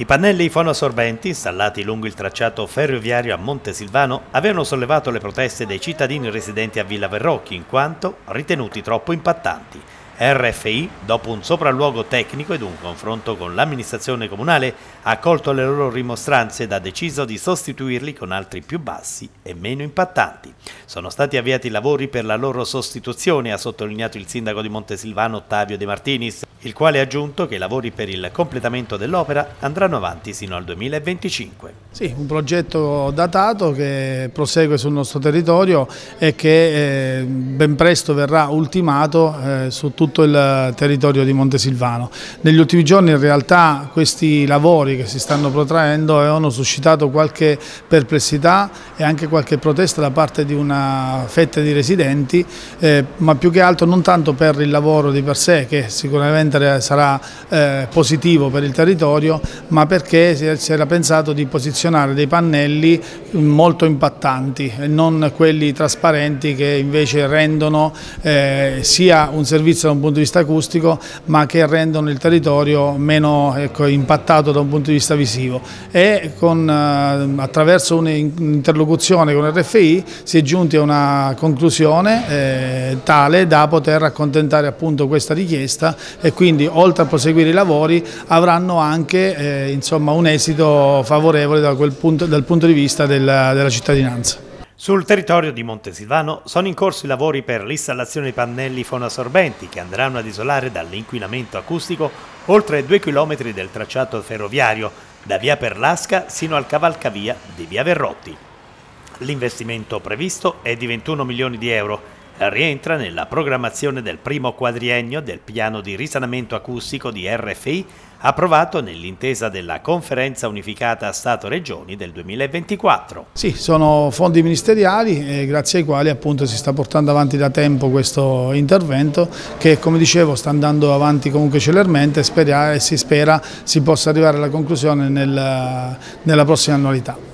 I pannelli fonoassorbenti installati lungo il tracciato ferroviario a Montesilvano avevano sollevato le proteste dei cittadini residenti a Villa Verrocchi in quanto ritenuti troppo impattanti. RFI, dopo un sopralluogo tecnico ed un confronto con l'amministrazione comunale, ha accolto le loro rimostranze ed ha deciso di sostituirli con altri più bassi e meno impattanti. Sono stati avviati lavori per la loro sostituzione, ha sottolineato il sindaco di Montesilvano Ottavio De Martinis, il quale ha aggiunto che i lavori per il completamento dell'opera andranno avanti sino al 2025. Sì, un progetto datato che prosegue sul nostro territorio e che eh, ben presto verrà ultimato eh, su tutto il territorio di Montesilvano. Negli ultimi giorni in realtà questi lavori che si stanno protraendo avevano suscitato qualche perplessità e anche qualche protesta da parte di una fetta di residenti, eh, ma più che altro non tanto per il lavoro di per sé, che sicuramente sarà eh, positivo per il territorio, ma perché si era pensato di posizionare dei pannelli molto impattanti e non quelli trasparenti che invece rendono eh, sia un servizio da un punto di vista acustico ma che rendono il territorio meno ecco, impattato da un punto di vista visivo. E con, eh, attraverso un'interlocuzione con RFI si è giunti a una conclusione eh, tale da poter accontentare appunto questa richiesta e quindi oltre a proseguire i lavori avranno anche eh, insomma, un esito favorevole da punto, dal punto di vista della, della cittadinanza. Sul territorio di Montesilvano sono in corso i lavori per l'installazione di pannelli fonoassorbenti che andranno ad isolare dall'inquinamento acustico oltre due chilometri del tracciato ferroviario da via Perlasca sino al cavalcavia di via Verrotti. L'investimento previsto è di 21 milioni di euro rientra nella programmazione del primo quadriennio del piano di risanamento acustico di RFI approvato nell'intesa della conferenza unificata Stato-Regioni del 2024. Sì, sono fondi ministeriali eh, grazie ai quali appunto si sta portando avanti da tempo questo intervento che come dicevo sta andando avanti comunque celermente e si spera si possa arrivare alla conclusione nel, nella prossima annualità.